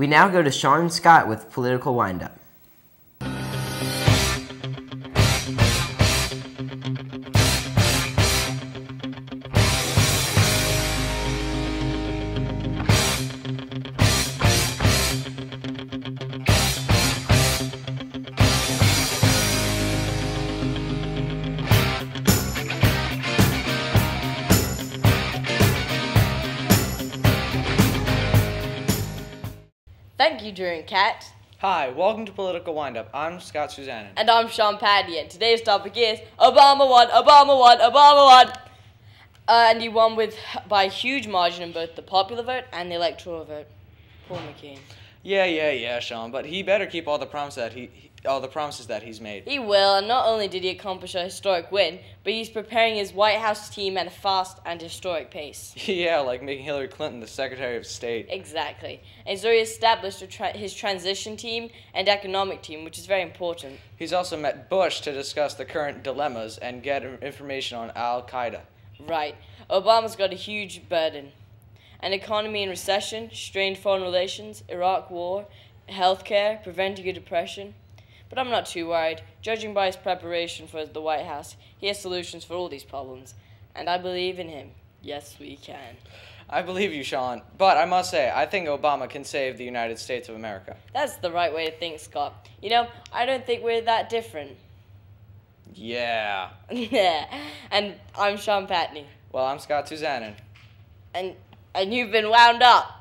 We now go to Shaan Scott with Political Windup. Thank you, Drew and Cat. Hi, welcome to Political Windup. I'm Scott Suzanne. And I'm Shaan Paddy, and today's topic is Obama won, Obama won, Obama won. Uh, and he won with by a huge margin in both the popular vote and the electoral vote. Paul McCain. Yeah, yeah, yeah, Shaan. But he better keep all the promises that he, he all the promises that he's made. He will, and not only did he accomplish a historic win, but he's preparing his White House team at a fast and historic pace. yeah, like making Hillary Clinton the Secretary of State. Exactly. And so he established tra- his transition team and economic team, which is very important. He's also met Bush to discuss the current dilemmas and get information on Al Qaeda. Right. Obama's got a huge burden an economy in recession, strained foreign relations, Iraq war, healthcare, preventing a depression. But I'm not too worried. Judging by his preparation for the White House, he has solutions for all these problems. And I believe in him. Yes, we can. I believe you, Shaan. But I must say, I think Obama can save the United States of America. That's the right way to think, Scott. You know, I don't think we're that different. Yeah. Yeah. and I'm Shaan Patney. Well, I'm Scott Suzanne. And and you've been wound up.